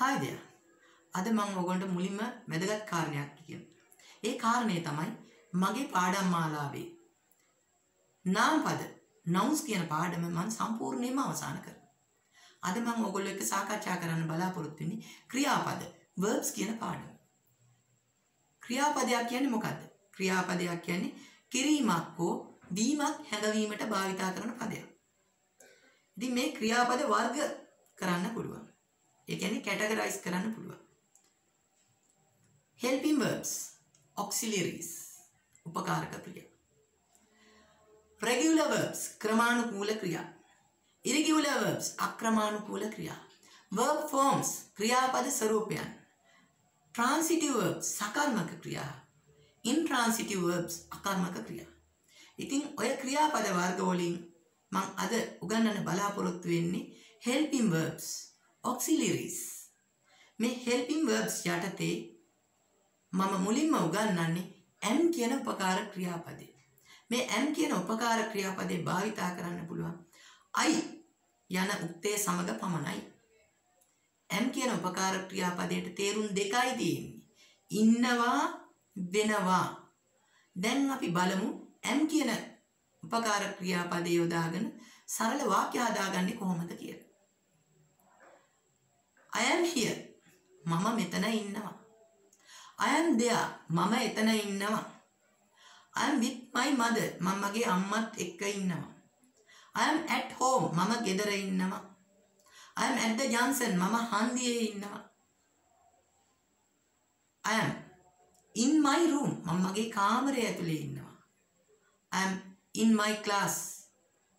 Hi දෙයක්. අද මම ඔයගොල්ලන්ට මුලින්ම වැදගත් කාරණයක් කියන්න. ඒ කාරණේ තමයි මගේ පාඩම් මාලාවේ නාමපද නවුන්ස් කියන පාඩම මම සම්පූර්ණයෙන්ම අවසන් කරනවා. අද මම ඔයගොල්ලෝ එක්ක සාකච්ඡා කරන්න බලාපොරොත්තු වෙන්නේ ක්‍රියාපද verbs කියන පාඩම. ක්‍රියාපදයක් කියන්නේ මොකද්ද? ක්‍රියාපදයක් කියන්නේ කිරීමක් හෝ වීමක් හැඟවීමට භාවිතා කරන පදයක්. ඉතින් මේ ක්‍රියාපද වර්ග කරන්න පුළුවන්. ඒ කියන්නේ කැටගරයිස් කරන්න පුළුවන්. helping verbs auxiliaries උපකාරක ක්‍රියා. regular verbs ක්‍රමානුකූල ක්‍රියා. irregular verbs අක්‍රමානුකූල ක්‍රියා. verb forms ක්‍රියාපද ස්වරූපයන්. transitive verbs සකර්මක ක්‍රියා. intransitive verbs අකර්මක ක්‍රියා. ඉතින් ඔය ක්‍රියාපද වර්ග වලින් මං අද උගන්වන්න බලාපොරොත්තු වෙන්නේ helping verbs auxiliaries මේ helping verbs යටතේ මම මුලින්ම උගන්වන්නේ am කියන උපකාර ක්‍රියාපදේ මේ am කියන උපකාර ක්‍රියාපදේ භාවිතා කරන්න පුළුවන්. I යන උක්තේ සමග පමණයි. Am කියන උපකාර ක්‍රියාපදයට තේරුම් දෙකයි තියෙන්නේ. ඉන්නවා වෙනවා. දැන් අපි බලමු am කියන උපකාර ක්‍රියාපදේ යොදාගෙන සරල වාක්‍ය හදාගන්නේ කොහොමද? කියලා. I am here. මම මෙතන ඉන්නවා. I am there. මම එතන ඉන්නවා. I am with my mother. මම මගේ අම්මත් එක්ක ඉන්නවා. I am at home. මම ගෙදර ඉන්නවා. I am at the junction. මම හන්දියේ ඉන්නවා. I am in my room. මම මගේ කාමරය ඇතුලේ ඉන්නවා. I am in my class.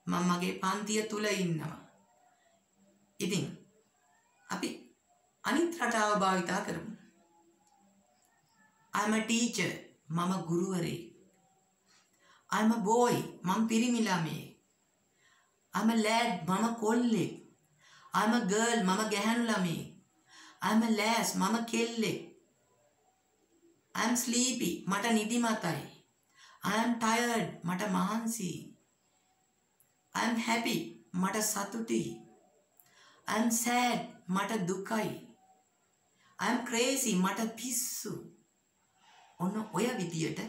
මම මගේ පන්තිය තුල ඉන්නවා. ඉතින් අපි අනිත් රටාව භාවිතා කරමු. I'm a teacher. මම ගුරුවරයෙක්. I'm a boy. මම පිරිමි ළමයෙක්. I'm a lad. මම කොල්ලෙක්. I'm a girl. මම ගැහැණු ළමයෙක්. I'm a lass. මම කෙල්ලෙක්. I'm sleepy. මට නිදිමතයි. I'm tired. මට මහන්සි. I'm happy. මට සතුටුයි. I'm sad. මට දුකයි. I'm crazy. මට පිස්සු. ඔන්න ඔය විදියට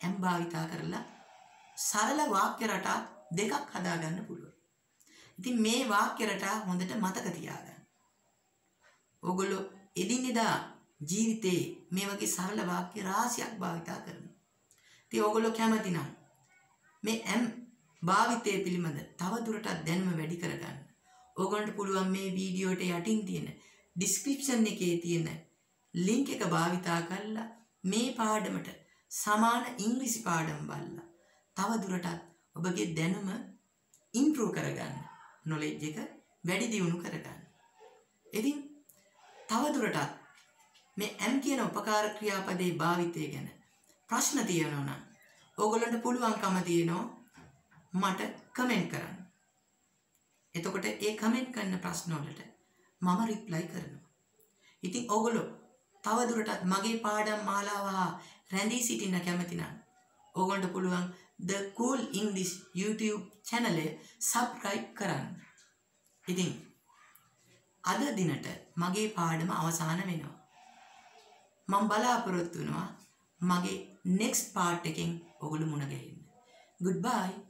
ඇම් භාවිතා කරලා සරල වාක්‍ය රටා දෙකක් හදාගන්න පුළුවන්. ඉතින් මේ වාක්‍ය රටා හොඳට මතක තියාගන්න. ඔගොල්ලෝ එදිනෙදා ජීවිතේ මේ වගේ සරල වාක්‍ය රාශියක් භාවිතා කරනවා. ඉතින් ඔයගොල්ලෝ කැමති නම් මේ M භාවිතය පිළිබඳ තව දුරටත් දැනුම වැඩි කරගන්න. ඕගොල්ලන්ට පුළුවන් මේ වීඩියෝට යටින් තියෙන ඩිස්ක්‍රිප්ෂන් එකේ තියෙන ලින්ක් එක භාවිතා කරලා මේ පාඩමට සමාන ඉංග්‍රීසි පාඩම් බලලා තව දුරටත් ඔබගේ දැනුම ඉම්ප්‍රූව් කරගන්න. නොලෙජ් එක වැඩි දියුණු කරගන්න. ඉතින් තව දුරටත් මේ M කියන උපකාර ක්‍රියාපදේ භාවිතය ගැන ප්‍රශ්න තියෙනවා නම් ඕගොල්ලන්ට පුළුවන්කම තියෙනවා මට කමෙන්ට් කරන්න. එතකොට ඒ කමෙන්ට් කරන ප්‍රශ්න වලට මම රිප්ලයි කරනවා. ඉතින් ඕගොල්ලෝ තවදුරටත් මගේ පාඩම් මාලාව හා රැඳී සිටින්න කැමති නම් ඕගොල්ලන්ට පුළුවන් The Cool English YouTube channel එක subscribe කරන්න. ඉතින් අද දිනට මගේ පාඩම අවසන් වෙනවා. මම බලාපොරොත්තු වෙනවා මගේ next part එකෙන් ඔගොල්ලෝ මුණ ගැහෙන්න. goodbye